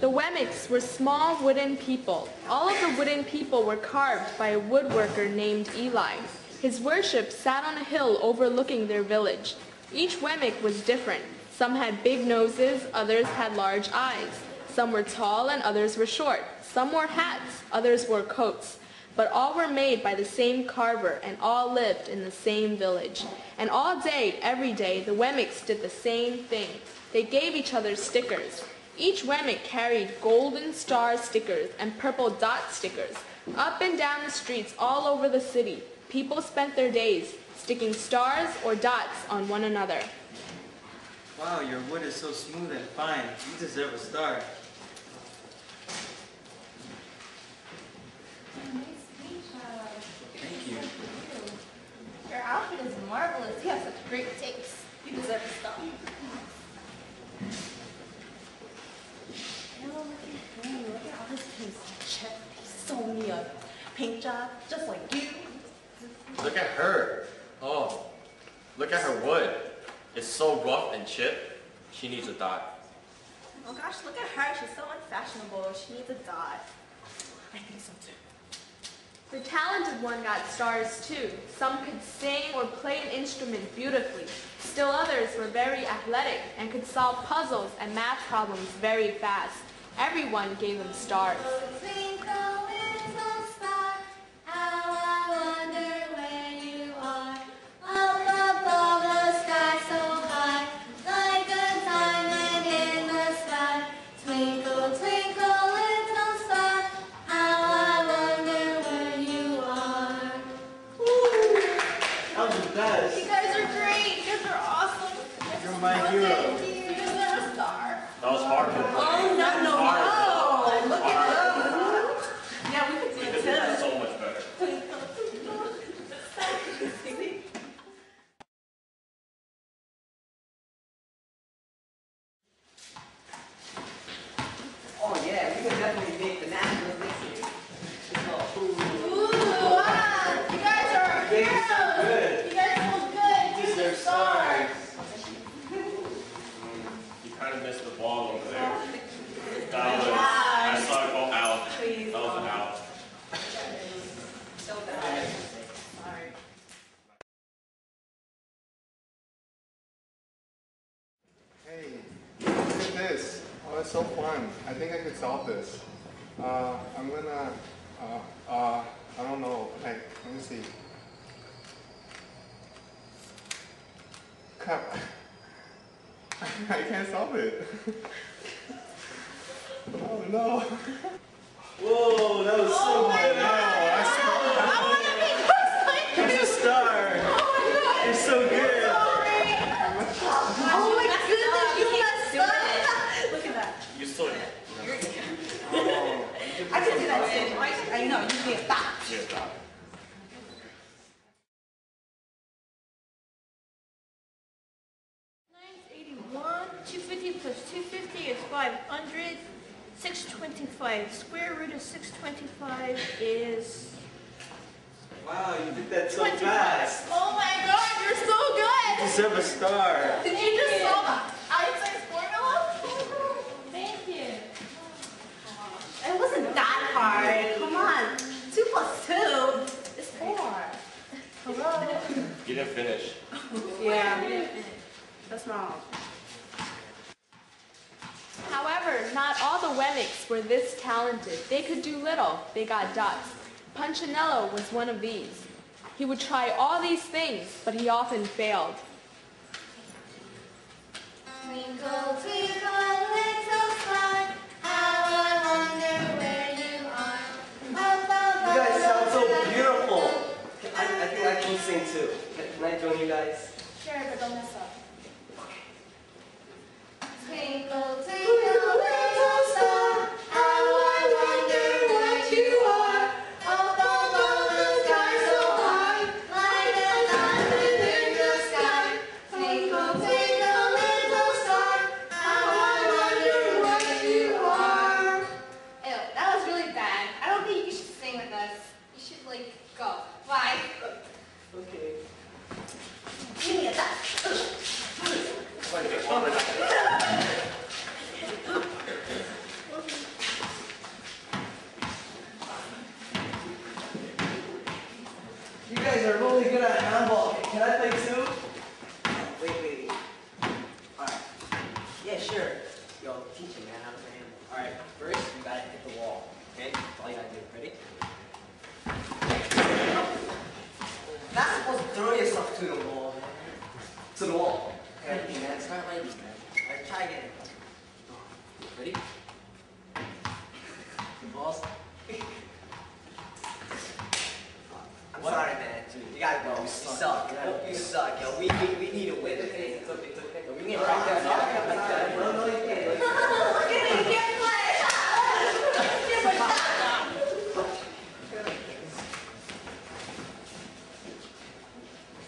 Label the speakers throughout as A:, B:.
A: The Wemmicks were small wooden people. All of the wooden people were carved by a woodworker named Eli. His worship sat on a hill overlooking their village. Each Wemmick was different. Some had big noses, others had large eyes. Some were tall and others were short. Some wore hats, others wore coats. But all were made by the same carver and all lived in the same village. And all day, every day, the Wemmicks did the same thing. They gave each other stickers. Each Wemmick carried golden star stickers and purple dot stickers. Up and down the streets all over the city, people spent their days sticking stars or dots on one another.
B: Wow, your wood is so smooth and fine. You deserve a star. Thank you.
C: Your outfit is marvelous. You have such great taste. You deserve a star. Oh, look at him. Look at all his paints. Chef, he's so neat. Paint job, just like you.
D: Look at her. Oh, look at her wood. It's chipped. She needs a dot.
C: Oh gosh, look at her. She's so unfashionable. She needs a dot. I think so too.
A: The talented one got stars too. Some could sing or play an instrument beautifully. Still others were very athletic and could solve puzzles and math problems very fast. Everyone gave them stars.
B: Best.
C: You guys are great. You guys are awesome.
B: You're my hero.
C: You deserve a star.
D: That was hard.
C: Oh, no, no,
D: Hard.
C: no. Look at them. Yeah, we could do
D: We
C: it
D: could do that
C: too.
D: so much better.
E: Oh yeah, we can definitely make the national this year. Oh,
C: Ooh, wow. You guys are
B: Thank you so
C: heroes.
B: good.
C: You guys look good.
B: You
C: Here's your
B: deserve
C: star.
B: stars.
D: You kind of missed the ball over there.
C: Oh,
D: That was, I saw it go out.
C: Please.
D: That was an out.
C: So bad. Sorry.
F: Hey, look at this. Oh, it's so fun. I think I could solve this. Uh, I'm gonna, uh, uh, I don't know. Okay, let me see. Crap. I can't solve it. oh no.
B: Whoa, that was so good.
F: I
C: 250 plus 250 is 500. 625. Square root of 625 is...
B: Wow, you did that so fast.
C: Oh my god, you're so good.
B: You deserve a star.
C: Did you just you. solve Einstein's formula?
G: Thank you.
C: It wasn't that hard. Come on. 2 plus 2 is 4. Hello?
D: You didn't finish.
C: yeah. That's wrong.
A: However, not all the Wemmicks were this talented. They could do little. They got dots. Punchinello was one of these. He would try all these things, but he often failed.
G: Twinkle, twinkle, little star, how I wonder where you are. Up above
E: You guys sound so beautiful. I, I think I can sing too. Can, can I join you guys?
C: Sure, but don't mess up.
G: Twinkle, twinkle,
E: to the wall, man. To the wall. Start like this, man. Alright, try again. Ready? The balls. I'm sorry, man. You gotta go. You suck. You suck, yo. We, we, we need a win. It's okay, it's okay. We need to. No, no, you can't.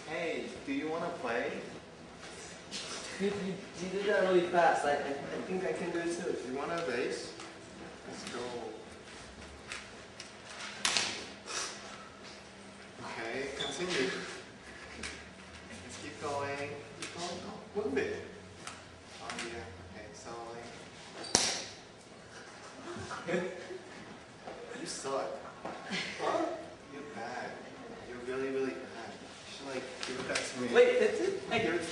F: Hey, do you want to play?
E: You, you, you did that really fast. I, I, I think I can do it too.
F: Do You want a base? Let's go. Okay, continue.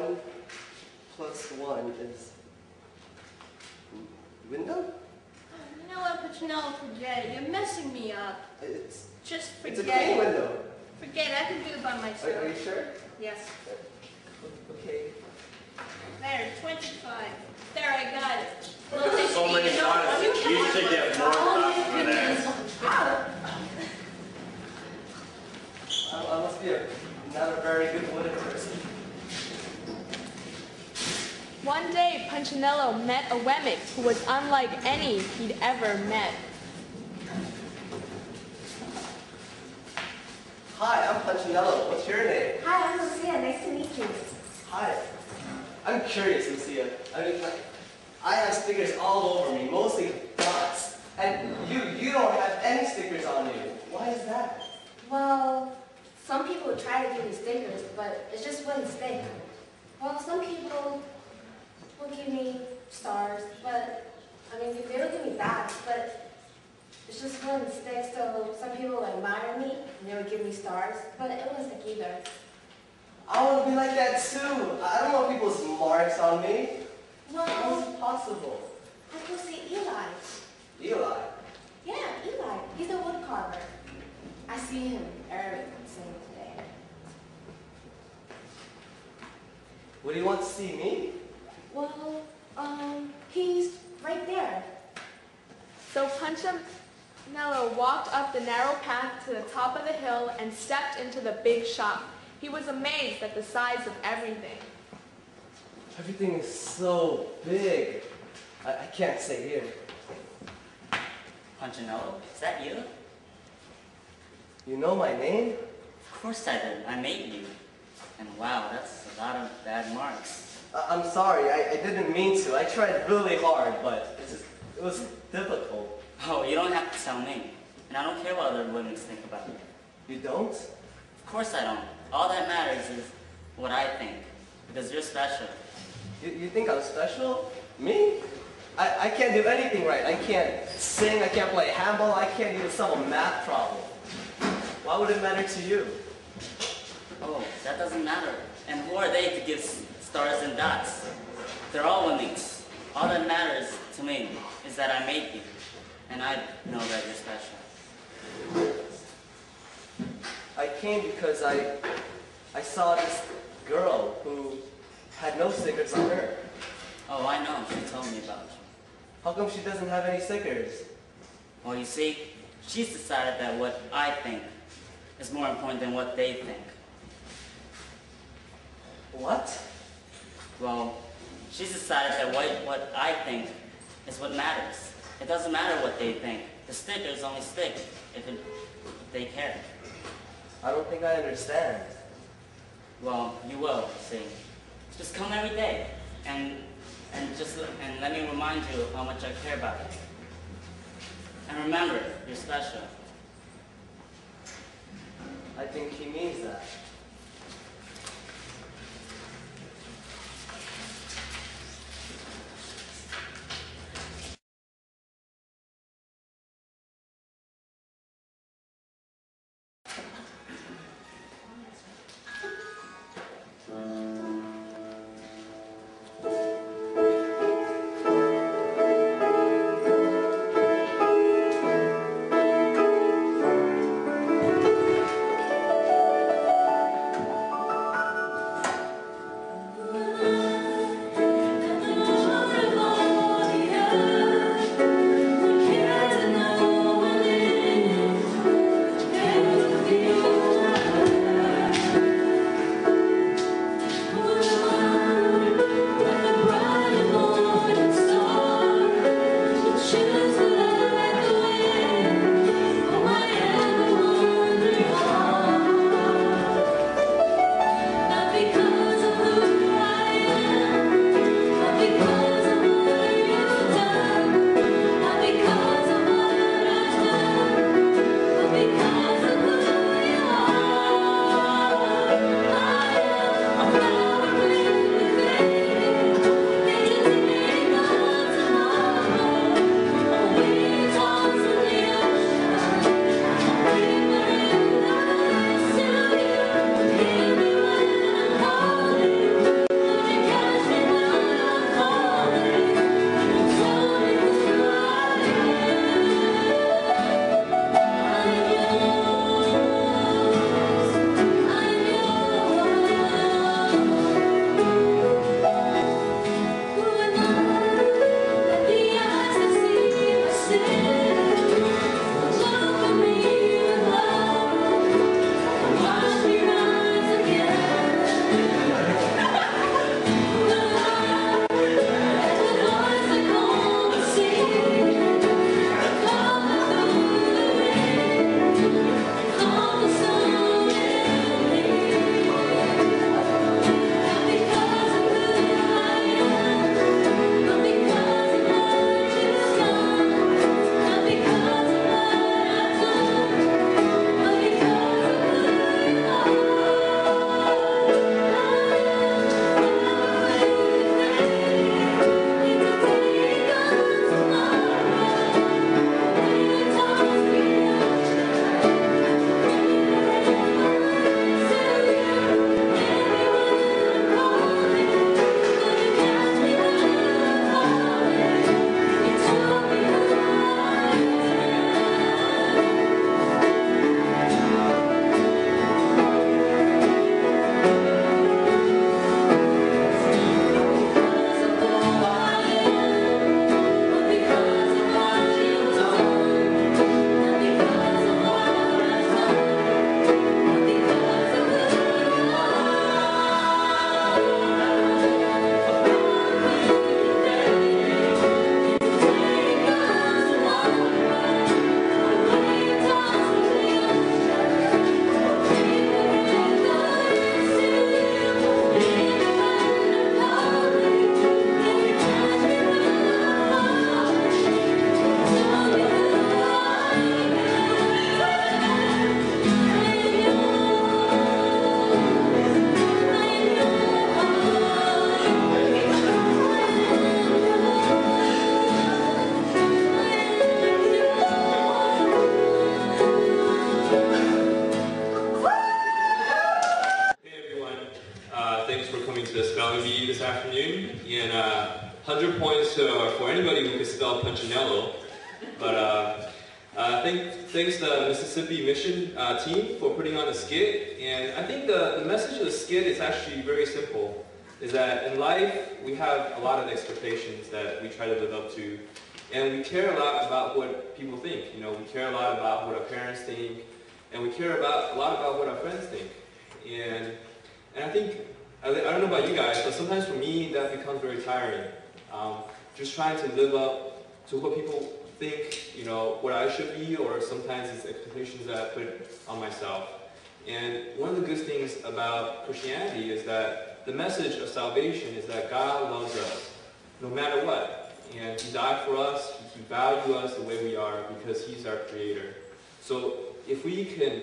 E: 1 plus 1 is window?
H: You know what, Petronella, forget it. You're messing me up.
E: It's
H: just forget
E: It's a clean window.
H: Forget it. I can do it by myself.
E: Are, are you sure?
H: Yes.
E: Okay.
H: There, 25. There, I got it.
D: Well, so many you know, shots. You should get more
E: oh, shots
A: from that. Punchinello met a Wemmick who was unlike any he'd ever met.
E: Hi, I'm Punchinello. What's your name?
I: Hi, I'm Lucia. Nice to meet you.
E: Hi. I'm curious, Lucia. I mean, I have stickers all over me, mostly dots. And you, you don't have any stickers on you. Why is that?
I: Well, some people try to give me stickers, but it just wouldn't stick. Well, some people will give me stars, but I mean, they will give me bats, but it's just wouldn't stick. So some people admire me and they would give me stars, but it wasn't stick either.
E: I want to be like that too. I don't want people's marks on me. How
I: Well,
E: is it possible?
I: I go see Eli.
E: Eli.
I: Yeah, Eli. He's a wood carver. I see him every single day.
E: What do you want to see me?
I: Well, um, he's right there.
A: So Punchinello walked up the narrow path to the top of the hill and stepped into the big shop. He was amazed at the size of everything.
E: Everything is so big. I, I can't stay here.
J: Punchinello, is that you?
E: You know my name?
J: Of course I did. I made you. And wow, that's a lot of bad marks.
E: I'm sorry. I, I didn't mean to. I tried really hard, but it, just, it was difficult.
J: Oh, you don't have to tell me. And I don't care what other Wemmicks think about you.
E: You don't?
J: Of course I don't. All that matters is what I think. Because you're special.
E: You, you think I'm special? Me? I, I can't do anything right. I can't sing, I can't play handball, I can't even solve a math problem. Why would it matter to you?
J: Oh, that doesn't matter. And who are they to give stars and dots? They're all Wemmicks. All that matters to me is that I made you. And I know that you're special.
E: I came because I, I saw this girl who had no stickers on her.
J: Oh, I know. She told me about you.
E: How come she doesn't have any stickers?
J: Well, you see, she's decided that what I think is more important than what they think.
E: What?
J: Well, she's decided that what, what I think is what matters. It doesn't matter what they think. The stickers only stick if, it, if they care.
E: I don't think I understand.
J: Well, you will, see. Just come every day and, and just and let me remind you how much I care about you. And remember, you're special.
K: I think he means that.
L: Punchinello. But uh, uh, thank, thanks to the Mississippi Mission uh, team for putting on the skit. And I think the, the message of the skit is actually very simple. Is that in life, we have a lot of expectations that we try to live up to. And we care a lot about what people think. You know, we care a lot about what our parents think. And we care about a lot about what our friends think. And, and I think, I, I don't know about you guys, but sometimes for me, that becomes very tiring. Um, just trying to live up to what people think, you know, what I should be, or sometimes it's expectations that I put on myself. And one of the good things about Christianity is that the message of salvation is that God loves us, no matter what. And He died for us, He values us the way we are because He's our Creator. So if we can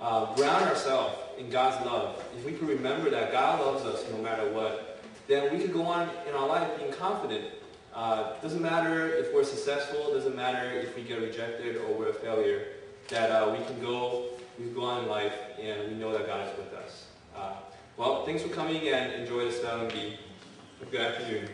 L: uh, ground ourselves in God's love, if we can remember that God loves us no matter what, then we could go on in our life being confident. Uh, doesn't matter if we're successful, doesn't matter if we get rejected or we're a failure, that uh, we can go, we can go on in life and we know that God is with us. Uh, well, thanks for coming and enjoy the spelling bee. Good afternoon.